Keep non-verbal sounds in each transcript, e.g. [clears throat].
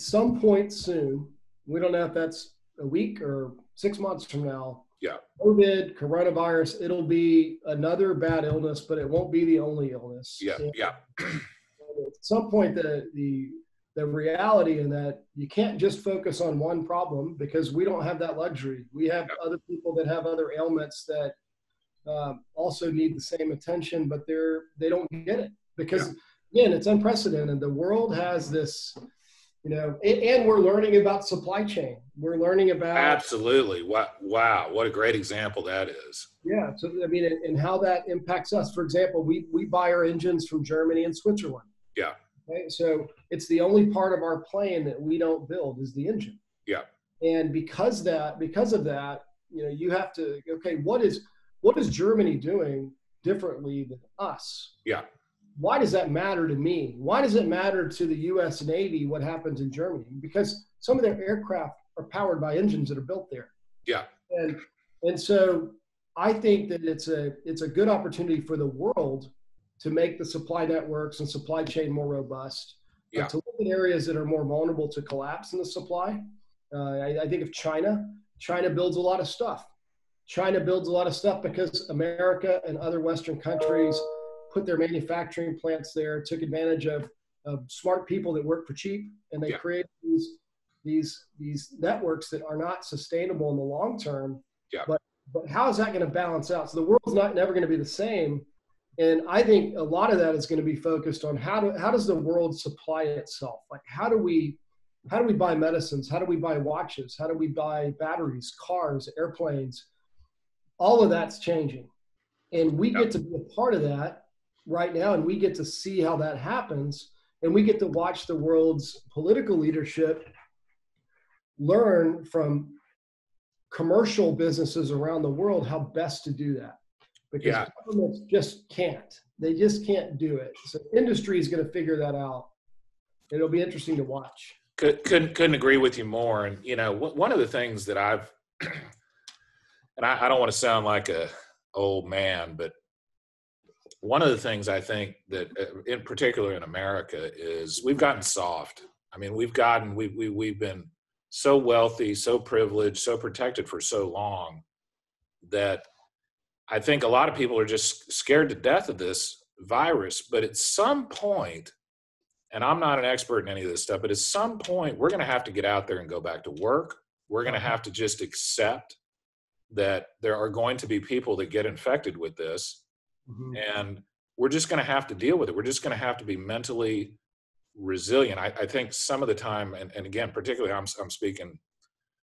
some point soon, we don't know if that's a week or six months from now. Yeah. COVID, coronavirus, it'll be another bad illness, but it won't be the only illness. Yeah. And Yeah. at some point, the the the reality in that you can't just focus on one problem because we don't have that luxury. We have other people that have other ailments that um, also need the same attention, but they're they don't get it because again, it's unprecedented. The world has this, you know, and, and we're learning about supply chain. We're learning about Absolutely. Wow. Wow. What a great example that is. yeah. So I mean, and, and how that impacts us. For example, we we buy our engines from Germany and Switzerland. Yeah. Okay, so it's the only part of our plane that we don't build is the engine. Yeah. And because that, because of that, you know, you have to okay, what is what is Germany doing differently than us? Yeah. Why does that matter to me? Why does it matter to the U.S. Navy what happens in Germany? Because some of their aircraft are powered by engines that are built there. Yeah. And and so I think that it's a it's a good opportunity for the world to make the supply networks and supply chain more robust. uh, Yeah. to look at areas that are more vulnerable to collapse in the supply. Uh, I, I think of China. China builds a lot of stuff. China builds a lot of stuff because America and other Western countries put their manufacturing plants there, took advantage of, of smart people that work for cheap, and they Yeah. create these these these networks that are not sustainable in the long term. Yeah. But but how is that going to balance out? So the world's not never going to be the same. And I think a lot of that is going to be focused on how do how does the world supply itself? Like how do we how do we buy medicines? How do we buy watches? How do we buy batteries, cars, airplanes? All of that's changing. And we Yeah. get to be a part of that right now and we get to see how that happens and we get to watch the world's political leadership learn from commercial businesses around the world how best to do that. Because Yeah. governments just can't. They just can't do it. So industry is going to figure that out. It'll be interesting to watch. Could, couldn't couldn't agree with you more. And you know, one of the things that I've, [clears throat] and I, I don't want to sound like a old man, but one of the things I think that, uh, in particular in America, is we've gotten soft. I mean, we've gotten we we we've been so wealthy, so privileged, so protected for so long that I think a lot of people are just scared to death of this virus. But at some point, and I'm not an expert in any of this stuff, but at some point, we're going to have to get out there and go back to work. We're going to have to just accept that there are going to be people that get infected with this, Mm-hmm. and we're just going to have to deal with it. We're just going to have to be mentally resilient. I, I think some of the time, and, and again, particularly, I'm, I'm speaking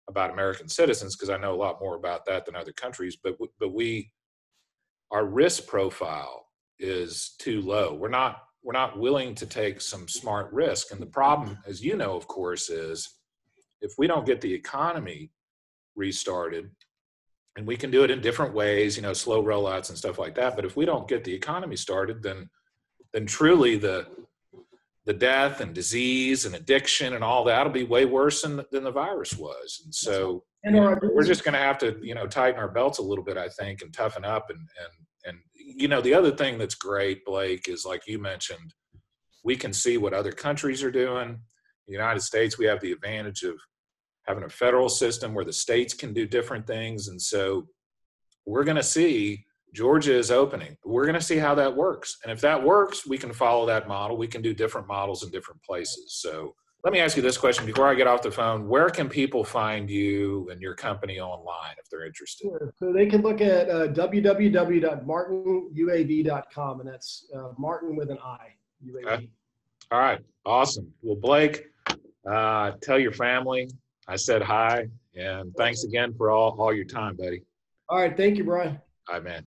about American citizens because I know a lot more about that than other countries, but but we, our risk profile is too low. We're not we're not willing to take some smart risk. And the problem, mm-hmm. as you know, of course, is if we don't get the economy restarted, and we can do it in different ways, you know, slow rollouts and stuff like that. But if we don't get the economy started, then then truly the the death and disease and addiction and all that'll be way worse than, than the virus was. And so and we're just going to have to you know tighten our belts a little bit i think and toughen up and and and you know the other thing that's great blake is like you mentioned we can see what other countries are doing in the united states we have the advantage of having a federal system where the states can do different things and so we're going to see georgia is opening we're going to see how that works and if that works we can follow that model we can do different models in different places so let me ask you this question before I get off the phone. Where can people find you and your company online if they're interested? Sure. So they can look at uh, www.martinuav.com, and that's uh, Martin with an I. UAV. Okay. All right. Awesome. Well, Blake, uh, tell your family I said hi and thanks again for all, all your time, buddy. All right. Thank you, Brian. All right, man.